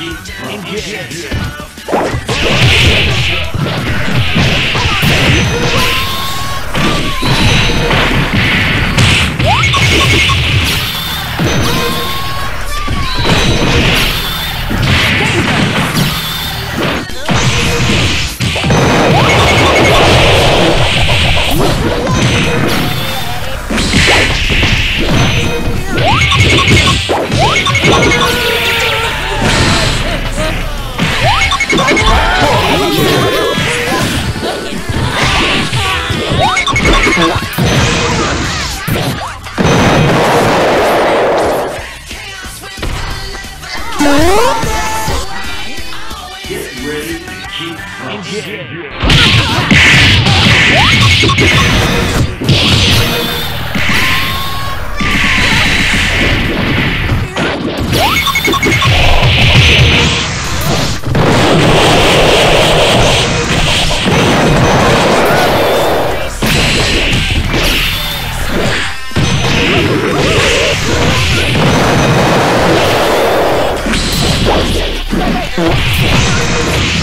engage. Get ready to keep Okay.